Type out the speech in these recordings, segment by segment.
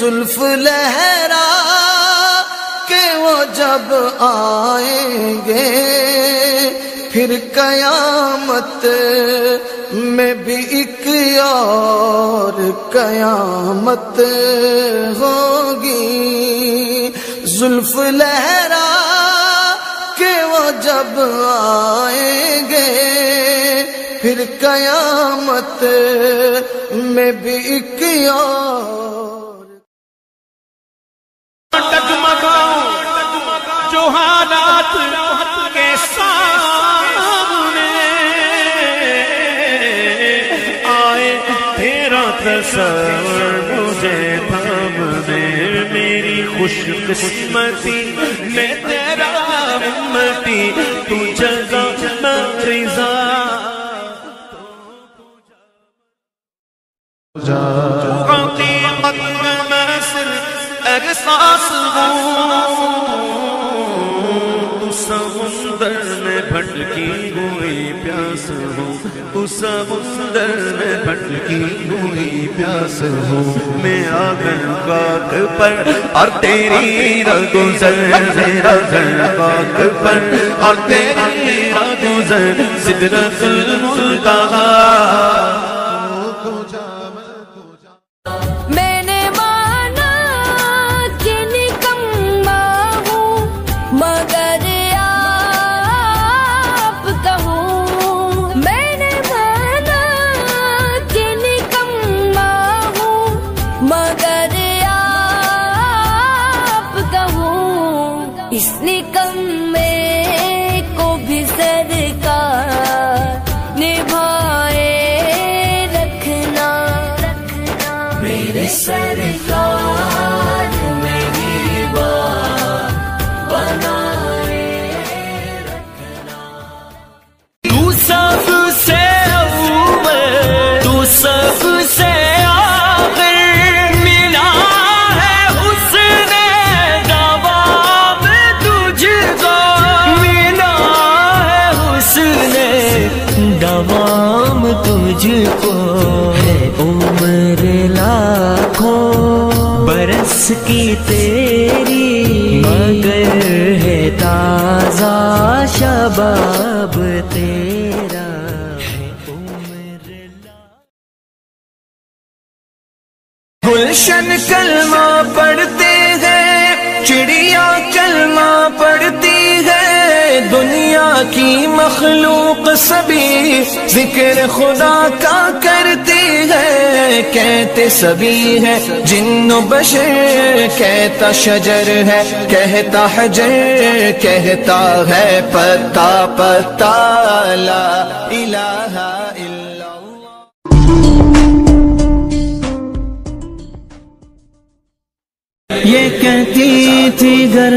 زلف لہرا کہ وہ جب آئیں گے، پھر قیامت میں بھی ایک اور قیامت ہوگی۔ زلف لہرا کہ وہ جب آئیں گے، پھر قیامت میں بھی ایک اور حالات کے سامنے آئے تیرا تصور مجھے تھامنے میری خوش قسمتی میں تیرا امتی تو جگہ رضا۔ حقیقت میں صرف احساس ہوں۔ بھٹکی ہوئی پیاس ہوں تو سمندر میں بھٹکی ہوئی پیاس ہوں میں آگن خاک پر اور تیری رگزر میرا گھر خاک پر اور تیری رگزر سدرت المنتہا میں مگر آپ کہوں اس نکمے کو بھی سرکار نبھائے رکھنا۔ میرے سرکار۔ حسن تجھ کو ہے عمر لاکھوں برس کی تیری مگر ہے تازہ شباب تیرا گلشن کلمہ پڑھتے کی مخلوق سبھی ذکر خدا کا کرتی ہے، کہتے سبھی ہے جن و بشر، کہتا شجر ہے، کہتا حجر، کہتا ہے پتا پتا لا الہ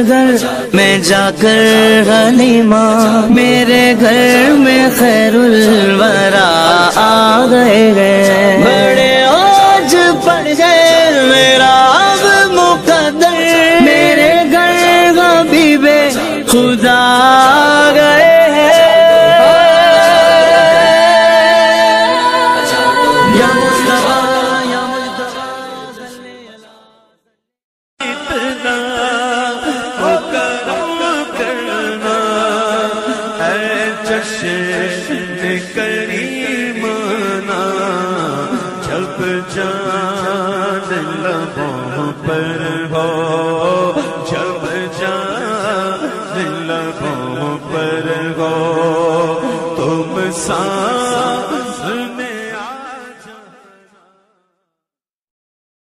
گھر میں جا کر غلیمہ میرے گھر میں خیر الورا آ گئے گئے بڑے آج پڑ گئے میرا اب مقدر۔ میرے گھر بھی خدا آ گئے جشن کریم کریمانا، جب جان لبوں پر ہو، جب جان لبوں پر ہو، تم سان